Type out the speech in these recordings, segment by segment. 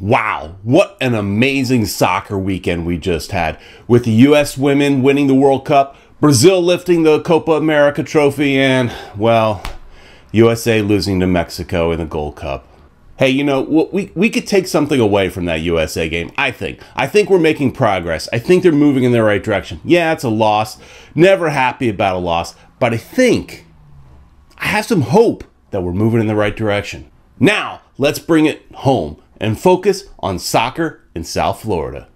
Wow, what an amazing soccer weekend we just had with the U.S. women winning the World Cup, Brazil lifting the Copa America trophy, and, well, USA losing to Mexico in the Gold Cup. Hey, you know, we, we could take something away from that USA game, I think. I think we're making progress. I think they're moving in the right direction. Yeah, it's a loss. Never happy about a loss. But I think I have some hope that we're moving in the right direction. Now, let's bring it home and focus on soccer in South Florida.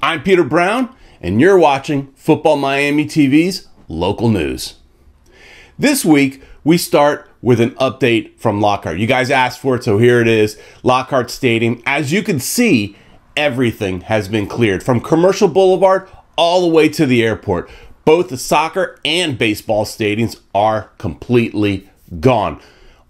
I'm Peter Brown, and you're watching Futbol Miami TV's local news. This week, we start with an update from Lockhart. You guys asked for it, so here it is Lockhart Stadium. As you can see, everything has been cleared from Commercial Boulevard all the way to the airport. Both the soccer and baseball stadiums are completely gone.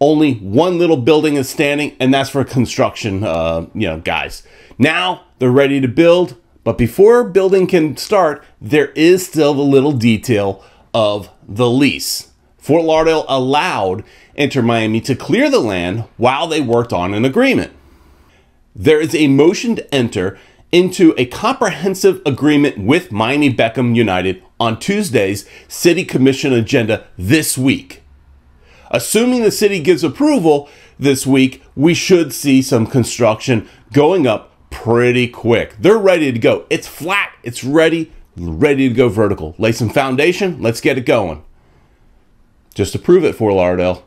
Only one little building is standing, and that's for construction, uh, you know, guys. Now they're ready to build, but before building can start, there is still the little detail of the lease. Fort Lauderdale allowed Inter Miami to clear the land while they worked on an agreement. There is a motion to enter into a comprehensive agreement with Miami Beckham United on Tuesday's City Commission agenda this week. Assuming the city gives approval this week, we should see some construction going up pretty quick. They're ready to go. It's flat, it's ready, ready to go vertical. Lay some foundation, let's get it going. Just to prove it Fort Lauderdale.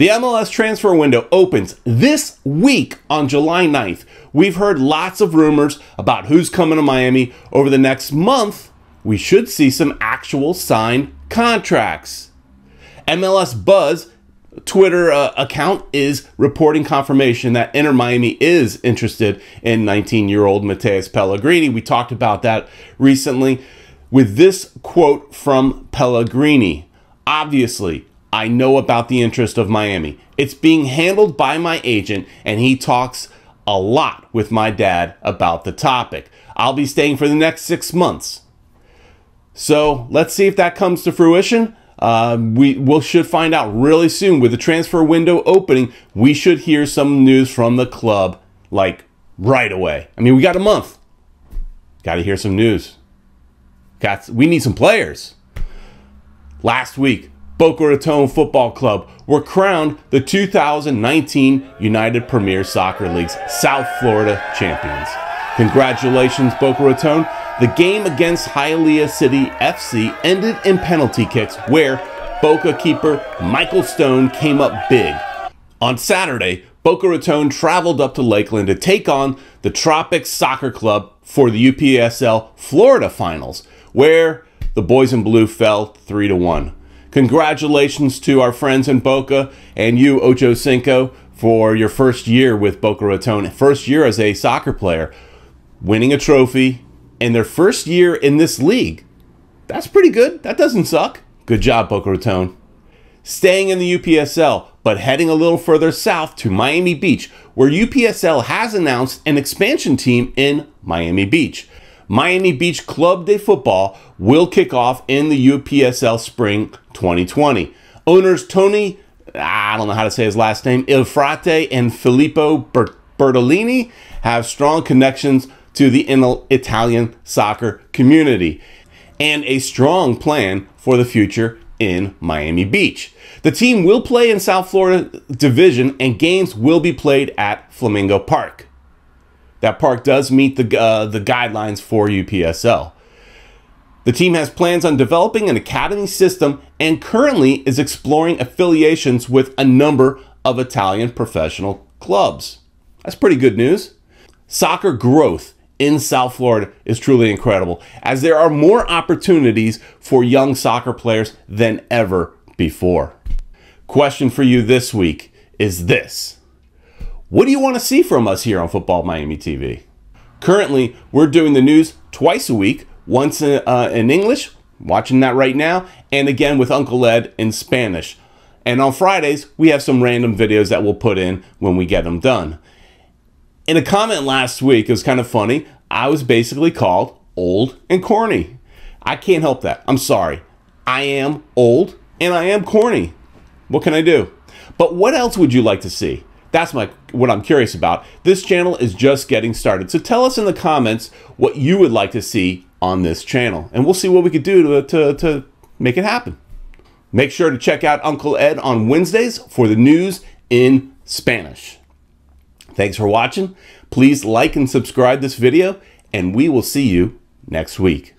The MLS transfer window opens this week on July 9th. We've heard lots of rumors about who's coming to Miami over the next month we should see some actual signed contracts. MLS Buzz Twitter uh, account is reporting confirmation that Inter Miami is interested in 19 year old Matías Pellegrini. We talked about that recently with this quote from Pellegrini. Obviously, I know about the interest of Miami. It's being handled by my agent, and he talks a lot with my dad about the topic. I'll be staying for the next six months. So let's see if that comes to fruition. Uh, we will should find out really soon with the transfer window opening. We should hear some news from the club like right away. I mean, we got a month. Got to hear some news. Got we need some players. Last week, Boca Raton Football Club were crowned the 2019 United Premier Soccer League's South Florida champions. Congratulations, Boca Raton. The game against Hialeah City FC ended in penalty kicks where Boca keeper Michael Stone came up big. On Saturday, Boca Raton traveled up to Lakeland to take on the Tropics Soccer Club for the UPSL Florida Finals, where the boys in blue fell 3 to 1. Congratulations to our friends in Boca and you, Ocho Cinco, for your first year with Boca Raton, first year as a soccer player, winning a trophy, in their first year in this league. That's pretty good. That doesn't suck. Good job, Boca Raton. Staying in the UPSL, but heading a little further south to Miami Beach, where UPSL has announced an expansion team in Miami Beach. Miami Beach Club de Futbol will kick off in the UPSL Spring 2020. Owners Tony, I don't know how to say his last name, Ilfrate and Filippo Bertolini have strong connections to the Italian soccer community and a strong plan for the future in Miami Beach. The team will play in South Florida Division and games will be played at Flamingo Park. That park does meet the, uh, the guidelines for UPSL. The team has plans on developing an academy system and currently is exploring affiliations with a number of Italian professional clubs. That's pretty good news. Soccer growth in South Florida is truly incredible, as there are more opportunities for young soccer players than ever before. Question for you this week is this What do you want to see from us here on Futbol Miami TV? Currently, we're doing the news twice a week, once in, uh, in English, watching that right now, and again with Uncle Ed in Spanish. And on Fridays, we have some random videos that we'll put in when we get them done. In a comment last week, it was kind of funny. I was basically called old and corny. I can't help that. I'm sorry. I am old and I am corny. What can I do? But what else would you like to see? That's my what I'm curious about. This channel is just getting started. So tell us in the comments what you would like to see on this channel. And we'll see what we could do to, to, to make it happen. Make sure to check out Uncle Ed on Wednesdays for the news in Spanish. Thanks for watching. Please like and subscribe this video, and we will see you next week.